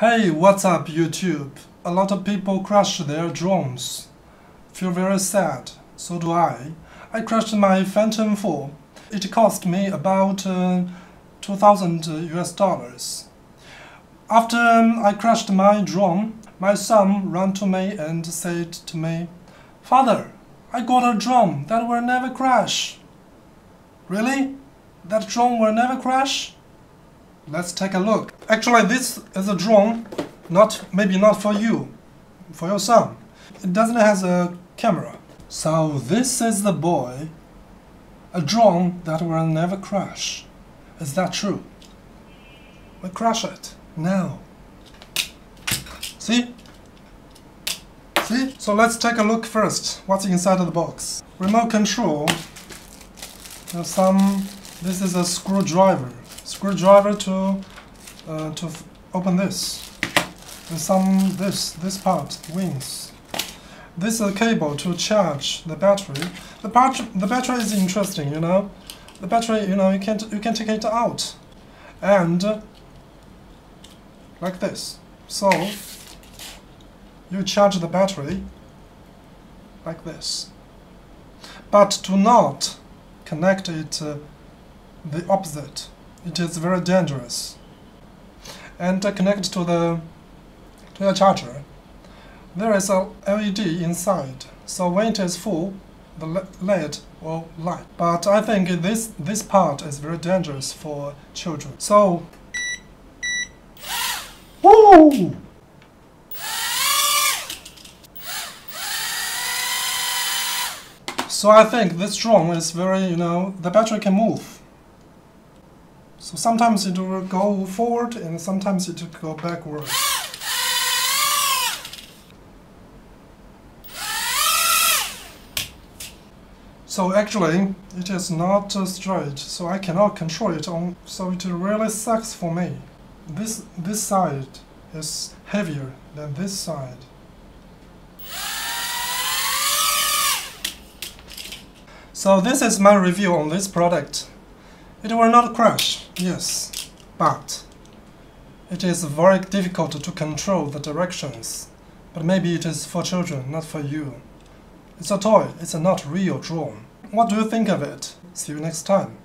Hey, what's up YouTube? A lot of people crash their drones. Feel very sad. So do I. I crashed my Phantom 4. It cost me about uh, 2000 US dollars. After um, I crashed my drone, my son ran to me and said to me, Father, I got a drone that will never crash. Really? That drone will never crash? Let's take a look. Actually, this is a drone, not maybe not for you, for your son. It doesn't have a camera. So this is the boy, a drone that will never crash. Is that true? We crash it now. See? See? So let's take a look first. What's inside of the box? Remote control. There's some. This is a screwdriver screwdriver to uh, to open this. There's some this this part wings. This is a cable to charge the battery. The part the battery is interesting, you know. The battery, you know, you can you can take it out, and like this. So you charge the battery like this, but do not connect it uh, the opposite it is very dangerous. And uh, connected to the to the charger, there is a LED inside. So when it is full, the LED will light. But I think this this part is very dangerous for children. So, woo! So I think this drone is very, you know, the battery can move. So sometimes it will go forward and sometimes it will go backward. So actually, it is not uh, straight, so I cannot control it on, so it really sucks for me. This, this side is heavier than this side. So this is my review on this product. It will not crash, yes, but it is very difficult to control the directions. But maybe it is for children, not for you. It's a toy, it's a not real drone. What do you think of it? See you next time.